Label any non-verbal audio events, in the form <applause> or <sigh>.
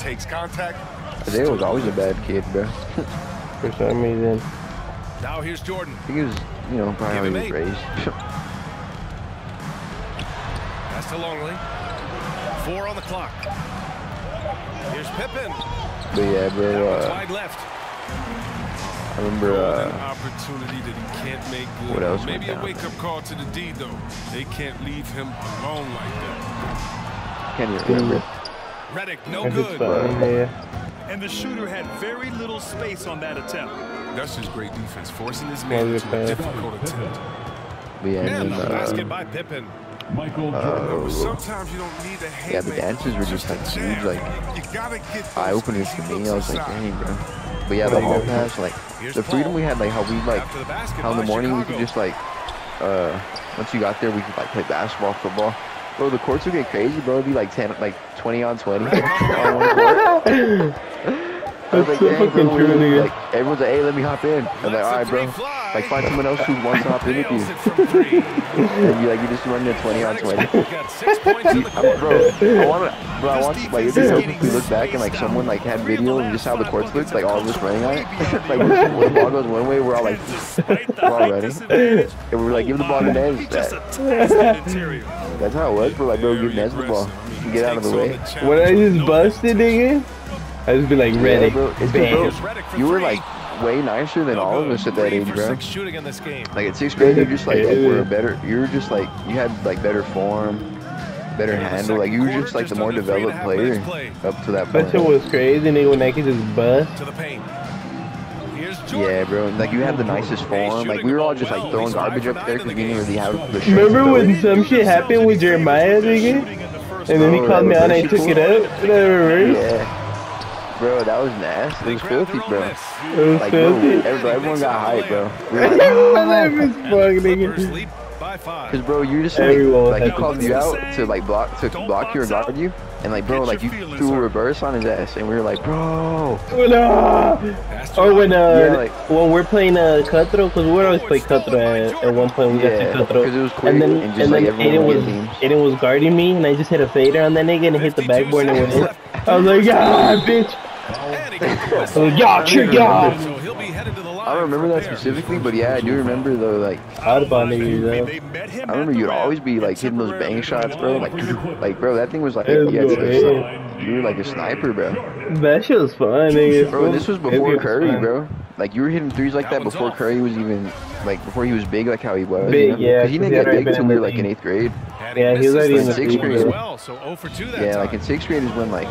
takes contact. Isaiah was always a bad kid, bro. <laughs> For some reason. Now here's Jordan. I think it was, you know, probably how he was Give him raised. That's to Longley. Four on the clock. Here's Pippen. but yeah, bro, uh, Wide left. I remember, Golden uh, opportunity that he can't make good. what else went Maybe a wake-up call to the D, though. They can't leave him alone like that. can't even remember. Reddick, no If it's good. And the shooter had very little space on that attempt. That's just great defense, forcing his man to a difficult attempt. But yeah, And and the then, basket uh, by Pippen. Michael uh, Jordan. Sometimes you don't need a yeah, the haymaker, dances were just like huge, like You gotta get eye openers for me. I was like, aside. dang, bro. But yeah, the hall pass, like Here's the freedom Paul. we had, like how we like the how in the by morning we could just like uh once you got there we could like play basketball, football. Bro, the courts would get crazy, bro. It'd be like ten, like twenty on twenty <laughs> on one court. I was like, so fucking bro, true, nigga. like everyone's like, hey, let me hop in. I'm like, alright, all bro. fly. Like find someone else who wants to hop in with you. Nails it from three. <laughs> And you like you just run your twenty on twenty. Got six points in the <laughs> I'm- quarter. bro, I want to, bro, I want, like, it'd be dope if we look back and, like, someone, like, had video of just how the courts looked, like, all of us running on it. <laughs> like, when the ball goes one way, we're all like, Despite the We're all height ready. disadvantage, and we're like, give the ball to he Ness. just That, attacks that interior. that's how it was, bro. Like, bro, give Very Ness the ball. aggressive. I mean, Get out of the takes on way. challenge. When I just busted, nigga, I just be like, Yeah, ready. bro. It's 'cause, bro, Reddick you were, like, way nicer than all of us at that Three age, bro. six shooting in this game. Like, at sixth grade, you just, like, like, were a better, you were just, like, you had, like, better form, better Into the handle. Like, you were just, like, the more just under three and a developed half player minutes played. up to that That point. shit was crazy, nigga, when I could just bust. To the paint. Yeah, bro. Like you have the nicest form. Like we were all just like throwing garbage up there because we didn't really have the. strength Remember when it. some shit happened with Jeremiah, nigga? Shooting in the first And then he called me that out and I took it out. And Yeah, bro, that was nasty. It was filthy, bro. It was Like, bro, everybody, everyone got <laughs> hyped, bro. <laughs> We were like, My life is fuck, Clippers nigga. lead by five. Cause bro, you just like, like he called to- you out to like block to Don't block you or guard you, and like bro, like you threw a reverse on his ass, and we were like, bro, When, uh, Pass to or when uh, Yeah, like- when we're playing uh, cutthroat, because we would always play cutthroat at, at one point. We Yeah, got to cutthroat, 'cause it was quick and then and just, and then everyone Aiden was. Aiden was guarding me, and I just hit a fader on that nigga and it hit the backboard and it went in. I was like, ah, bitch. And he <laughs> I oh, whistle. was like, yeah, trick, yeah. So he'll be headed to the line. I don't remember that specifically, but yeah, I do remember though. Like Audubon niggas, though. They met him I remember you'd always be like hitting those bang shots, bro. Like, like bro, that thing was like, Let's you, had go, this, yeah. like, you were like a sniper, bro. That shit was fun, nigga. Bro, this was before Curry, bro. Like you were hitting threes like That that before. Curry was even like before he was big like how he was. Big, you know? yeah, 'Cause he 'cause didn't he get big been till we the were like in eighth grade. Yeah, he was misses already in sixth grade. as well. So 0 for 2 that Yeah, time. like in sixth grade is when like